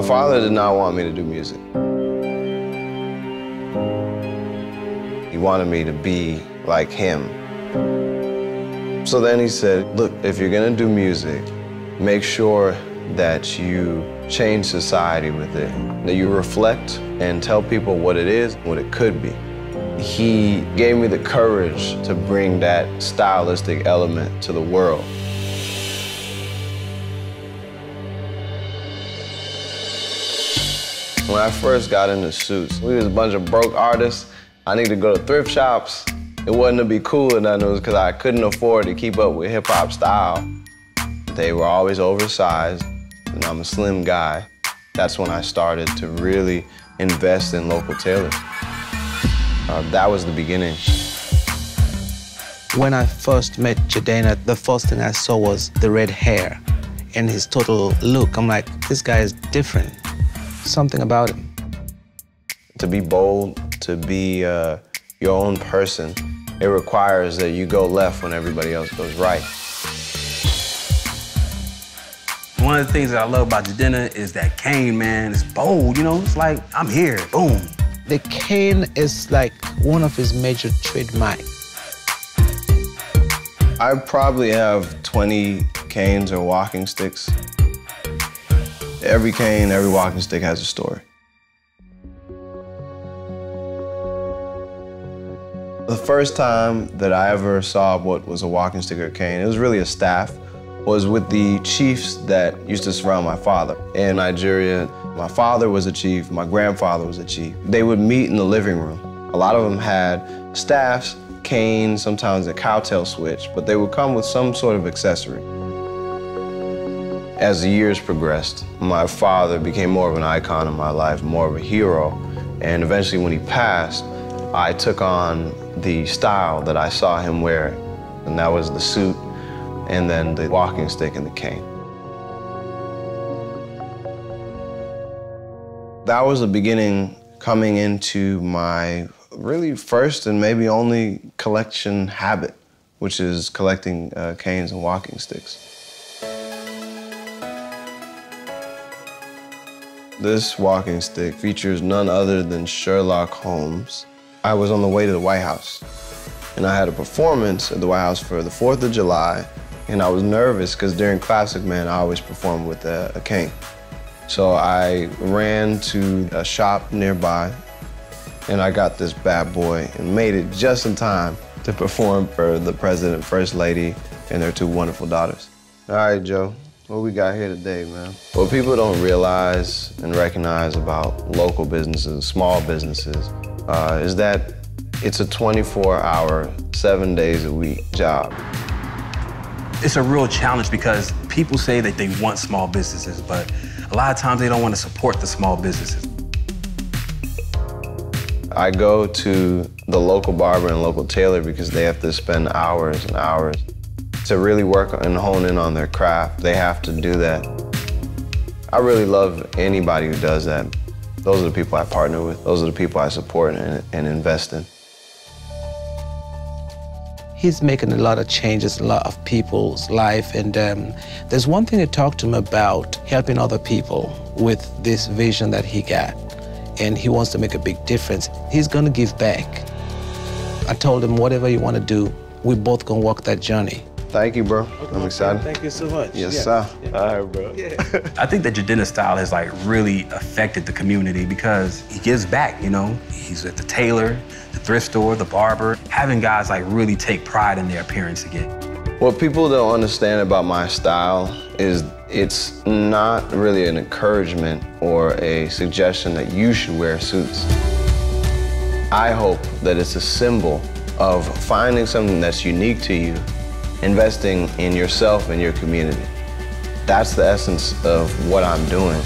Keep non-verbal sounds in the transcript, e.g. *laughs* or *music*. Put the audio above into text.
My father did not want me to do music. He wanted me to be like him. So then he said, look, if you're gonna do music, make sure that you change society with it, that you reflect and tell people what it is, what it could be. He gave me the courage to bring that stylistic element to the world. When I first got into suits, we was a bunch of broke artists. I needed to go to thrift shops. It wasn't to be cool or nothing, it was because I couldn't afford to keep up with hip hop style. They were always oversized, and I'm a slim guy. That's when I started to really invest in local tailors. Uh, that was the beginning. When I first met Jidenna, the first thing I saw was the red hair and his total look. I'm like, this guy is different something about him. To be bold, to be uh, your own person, it requires that you go left when everybody else goes right. One of the things that I love about Jidenna is that cane, man, is bold, you know? It's like, I'm here, boom. The cane is like one of his major trademarks. I probably have 20 canes or walking sticks Every cane, every walking stick has a story. The first time that I ever saw what was a walking stick or a cane, it was really a staff, was with the chiefs that used to surround my father. In Nigeria, my father was a chief, my grandfather was a chief. They would meet in the living room. A lot of them had staffs, canes, sometimes a cowtail switch, but they would come with some sort of accessory. As the years progressed, my father became more of an icon in my life, more of a hero. And eventually when he passed, I took on the style that I saw him wear. And that was the suit and then the walking stick and the cane. That was the beginning coming into my really first and maybe only collection habit, which is collecting uh, canes and walking sticks. This walking stick features none other than Sherlock Holmes. I was on the way to the White House, and I had a performance at the White House for the 4th of July, and I was nervous because during Classic Man, I always perform with a, a cane. So I ran to a shop nearby, and I got this bad boy and made it just in time to perform for the President, First Lady, and their two wonderful daughters. All right, Joe. What we got here today, man? What people don't realize and recognize about local businesses, small businesses, uh, is that it's a 24-hour, seven days a week job. It's a real challenge because people say that they want small businesses, but a lot of times they don't want to support the small businesses. I go to the local barber and local tailor because they have to spend hours and hours to really work and hone in on their craft, they have to do that. I really love anybody who does that. Those are the people I partner with. Those are the people I support and, and invest in. He's making a lot of changes a lot of people's life. And um, there's one thing to talk to him about, helping other people with this vision that he got. And he wants to make a big difference. He's going to give back. I told him, whatever you want to do, we both going to walk that journey. Thank you, bro. Okay, I'm excited. Thank you so much. Yes, yeah. sir. Yeah. All right, bro. Yeah. *laughs* I think that Jidenna style has like really affected the community because he gives back, you know? He's at the tailor, the thrift store, the barber, having guys like really take pride in their appearance again. What people don't understand about my style is it's not really an encouragement or a suggestion that you should wear suits. I hope that it's a symbol of finding something that's unique to you investing in yourself and your community. That's the essence of what I'm doing.